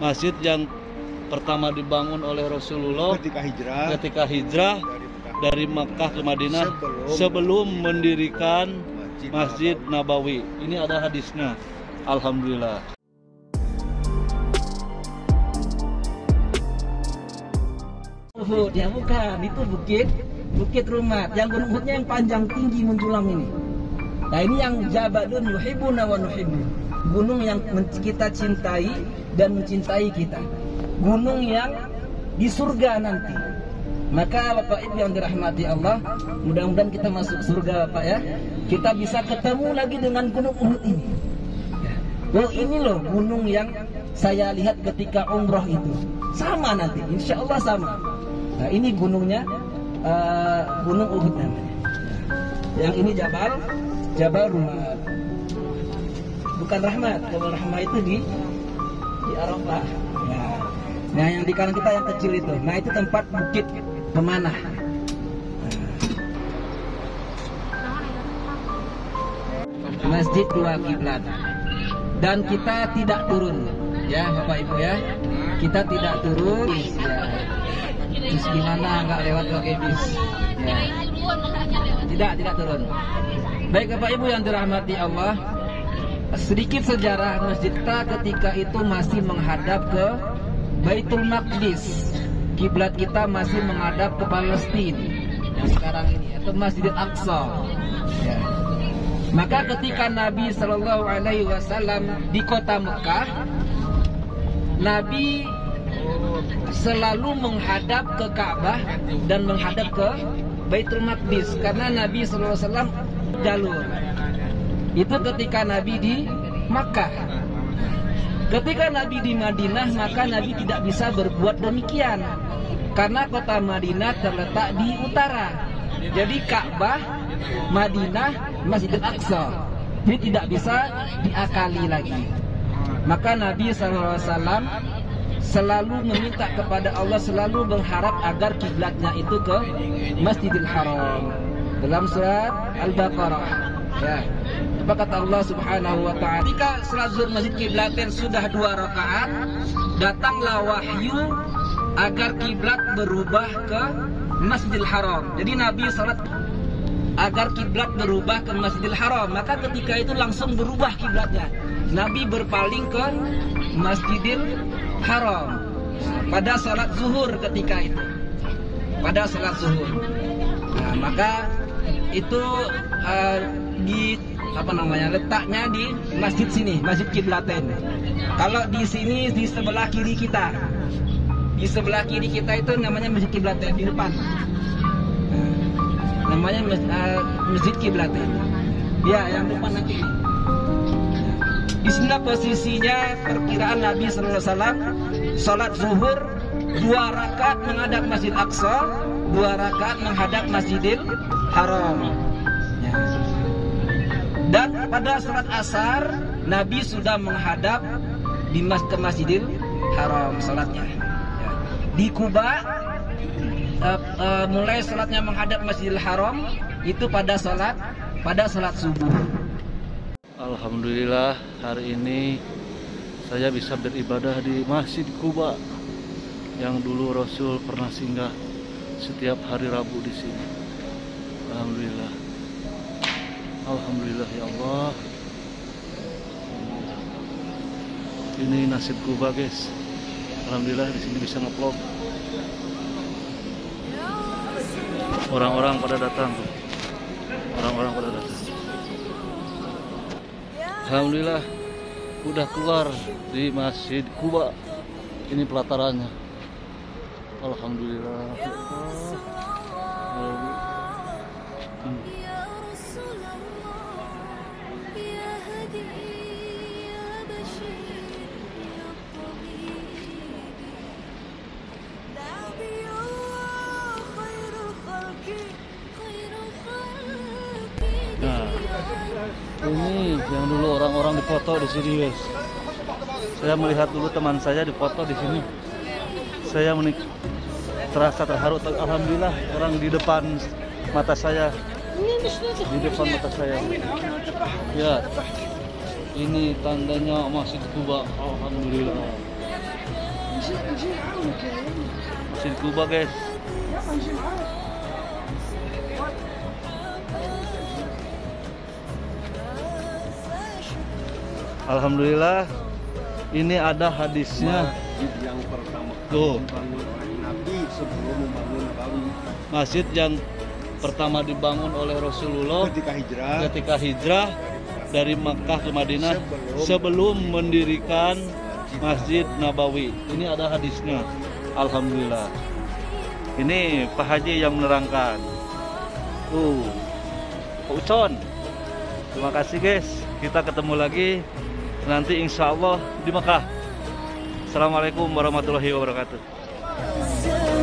Masjid yang pertama dibangun oleh Rasulullah ketika hijrah ketika hijrah dari Makkah ke Madinah Sebelum- sebelum mendirikan Masjid Nabawi. Ini ada hadisnya. Alhamdulillah. Uhud ya bukan itu bukit bukit Rumat yang gunung yang panjang tinggi menjulang ini. Nah ini yang Jabalun yuhibbuna wa nuhibbu. Gunung yang kita cintai dan mencintai kita. Gunung yang di surga nanti. Maka Bapak Ibu yang dirahmati Allah mudah-mudahan kita masuk surga Bapak ya. Kita bisa ketemu lagi dengan gunung Uhud ini. Oh ini loh gunung yang saya lihat ketika umroh itu. Sama nanti, insya Allah sama. Nah ini gunungnya eh, Gunung Uhud namanya. Yang ini Jabal Jabal Rumah. Bukan Rahmat, kalau Rahmat itu di di Arafah. Ya. Nah yang di kanan kita yang kecil itu, nah itu tempat bukit pemanah. Masjid dua kiblat dan kita tidak turun ya Bapak Ibu ya kita tidak turun. Ya. Terus gimana? Nggak lewat pakai bis. Ya. Tidak tidak turun. Baik Bapak Ibu yang dirahmati Allah sedikit sejarah masjid kita ketika itu masih menghadap ke Baitul Maqdis. Kiblat kita masih menghadap ke Palestina yang sekarang ini atau Masjidil Aqsa ya. Maka ketika Nabi Shallallahu Alaihi Wasallam di kota Mekah, Nabi selalu menghadap ke Ka'bah dan menghadap ke Baitul Maqdis karena Nabi Wasallam jalur. Itu ketika Nabi di Makkah. Ketika Nabi di Madinah maka Nabi tidak bisa berbuat demikian karena kota Madinah terletak di utara. Jadi Ka'bah, Madinah, Masjidil Aqsa. Ini tidak bisa diakali lagi. Maka Nabi SAW selalu meminta kepada Allah selalu berharap agar kiblatnya itu ke Masjidil Haram. Dalam surat Al-Baqarah. Ya. Apa kata Allah Subhanahu wa taala? Ketika salat zuhur Masjid Kiblatin sudah dua rakaat, datanglah wahyu agar kiblat berubah ke Masjidil Haram. Jadi Nabi salat agar kiblat berubah ke Masjidil Haram. Maka ketika itu langsung berubah kiblatnya. Nabi berpaling ke Masjidil Haram pada salat zuhur ketika itu. Pada salat zuhur. Nah, maka itu eh, di apa namanya letaknya di masjid sini, masjid kiblaten. Kalau di sini di sebelah kiri kita, di sebelah kiri kita itu namanya masjid kiblaten di depan. Namanya mas- eh, masjid kiblaten. Ya, yang depan nanti. Di sini posisinya perkiraan Nabi Wasallam sholat zuhur dua rakaat menghadap Masjid Aqsa, dua rakaat menghadap Masjidil Haram. Ya. Dan pada sholat asar Nabi sudah menghadap di mas ke Masjidil Haram sholatnya. Ya. Di Kuba eh, eh, mulai sholatnya menghadap Masjidil Haram itu pada sholat pada sholat subuh. Alhamdulillah hari ini saya bisa beribadah di Masjid Kuba yang dulu Rasul pernah singgah setiap hari Rabu di sini. Alhamdulillah. Alhamdulillah ya Allah. Ini nasib Kuba guys. Alhamdulillah di sini bisa ngevlog. Orang-orang pada datang tuh. Orang-orang pada. Alhamdulillah udah keluar di Masjid Kuba. Ini pelatarannya. Alhamdulillah. Ya. Hmm. Ini yang dulu orang-orang dipoto di sini, guys. Saya melihat dulu teman saya dipoto di sini. Saya menik terasa terharu. Alhamdulillah orang di depan mata saya di depan mata saya. Ya, ini tandanya Masjid Kuba. Alhamdulillah. Masjid Kuba guys. Alhamdulillah ini ada hadisnya Masjid yang pertama Tuh. dibangun oleh Nabi sebelum membangun Nabawi masjid yang pertama dibangun oleh Rasulullah ketika hijrah ketika hijrah dari Makkah ke Madinah Sebelum- sebelum mendirikan Masjid Nabawi. Ini ada hadisnya. Alhamdulillah. Ini Pak Haji yang menerangkan. Tuh. Pak Ucon. Terima kasih guys. Kita ketemu lagi nanti insya Allah di Makkah. Assalamualaikum warahmatullahi wabarakatuh.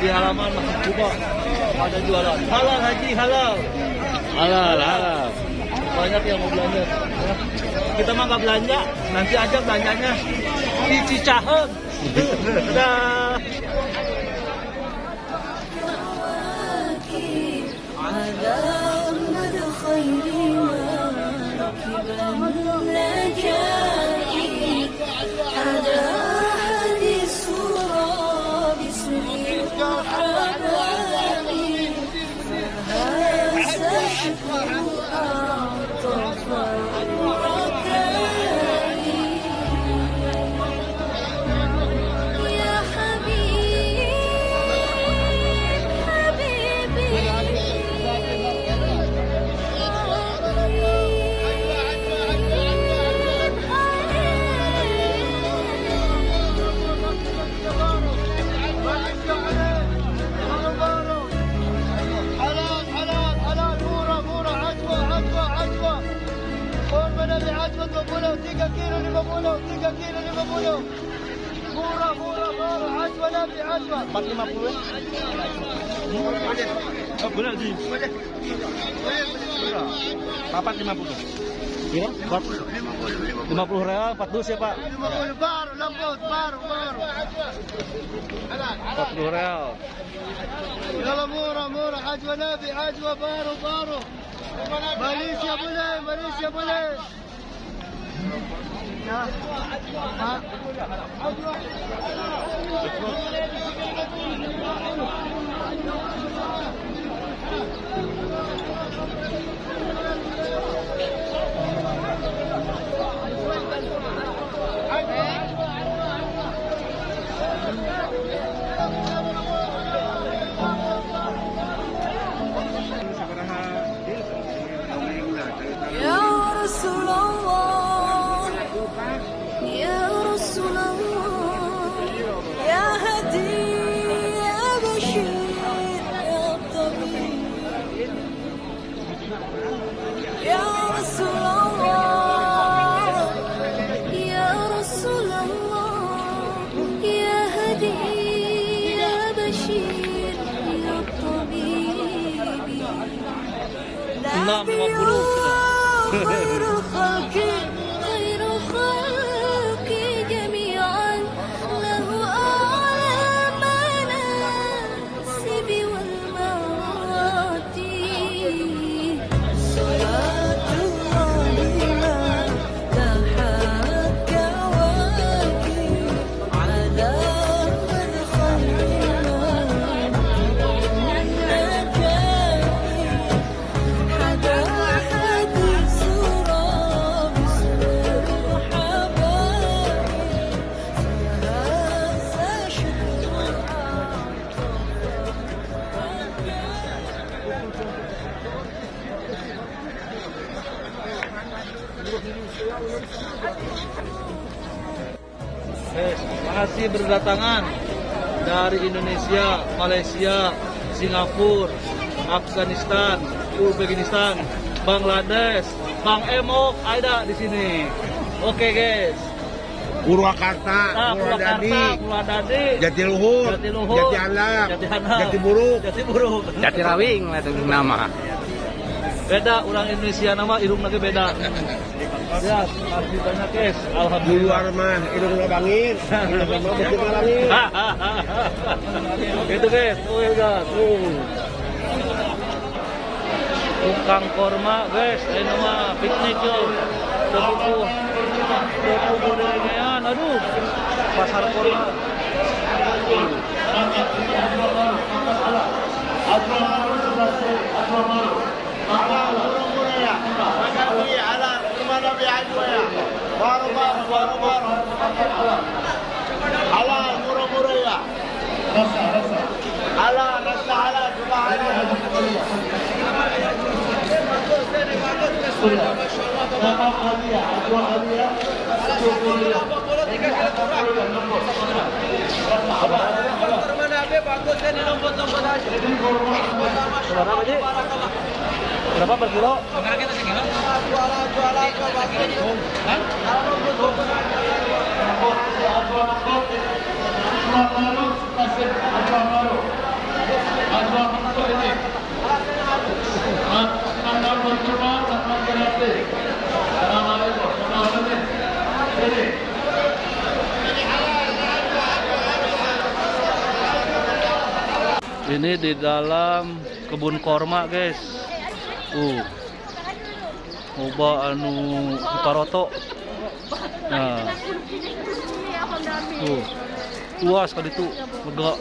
Di halaman Masjid Kuba ada jualan. Halal haji halal. Halal halal. Banyak yang mau belanja. Ya. kita mah nggak belanja. Nanti aja belanjanya. Di Cicahem dah الحبائب Papat 50. Kira? 50. 50 real 40 dus ya, Pak? Iya. baru, lembut, baru, baru. 40 real. Ya Kalau murah, murah, ajwa nabi, ajwa baru, baru. Malaysia boleh, Malaysia boleh. Ya. Pak. Ajwa. Thank you. Masih berdatangan dari Indonesia, Malaysia, Singapura, Afghanistan, Uzbekistan, Bangladesh, Bang Emok ada di sini. Oke guys. Purwakarta, Nah, Purwadadi, Purwadadi, Jatiluhur, Jatiluhur, Jati Anak, Jati Buruk, Jati Buruk. Jati Rawing lah itu nama. Beda orang Indonesia nama irung lagi beda. Ya, masih banyak guys. Alhamdulillah. luar mah hidung bangir, hidung mah malangir. itu guys, tuh ya guys, tuh. Tukang korma guys, ini mah piknik yo. Tepuku, tepuku gorengan, aduh, pasar korma. Baru baru baru baru. Halal murah-murah ya. Rasa juga? Berapa per kilo? Ini di dalam kebun korma, guys. Uh. Loba anu paroto. Nah. Tuh. Luas kali itu, lega.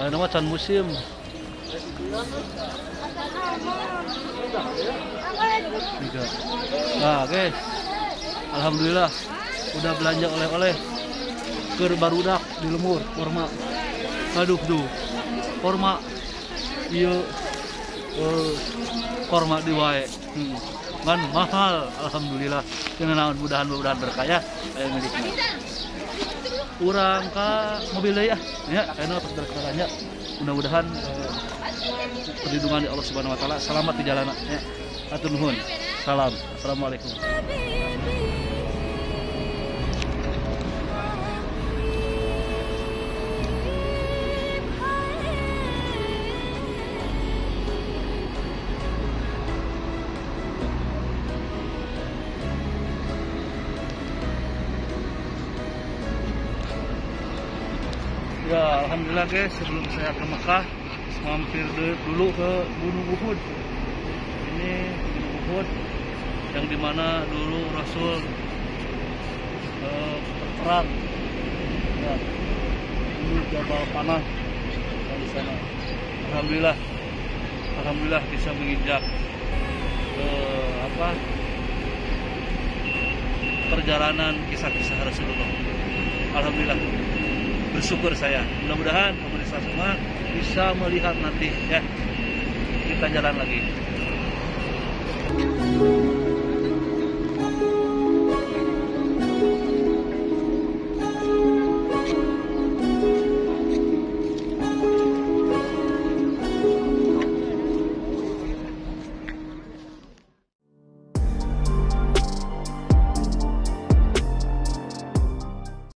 Ada nama can musim. Tiga. Nah, guys. Alhamdulillah udah belanja oleh-oleh ke barudak di lemur korma. Aduh tuh. Korma. Iya. eh, korma di wae. Hmm. Kan mahal alhamdulillah. Naon mudahan-mudahan berkaya saya miliknya. Urang ka mobil ah. Ya, karena pas berkelanya. Mudah-mudahan eh, perlindungan di Allah Subhanahu wa taala selamat di jalanan ya. Atur nuhun. Salam. Assalamualaikum. Ya, alhamdulillah guys, sebelum saya ke Mekah, mampir dulu ke Gunung Uhud. Ini Gunung Uhud yang di mana dulu Rasul eh, perang. Ya, ini Jabal Panah di sana. Alhamdulillah, alhamdulillah bisa menginjak eh, apa perjalanan kisah-kisah Rasulullah. Alhamdulillah bersyukur saya. Mudah-mudahan pemerintah semua bisa melihat nanti ya kita jalan lagi.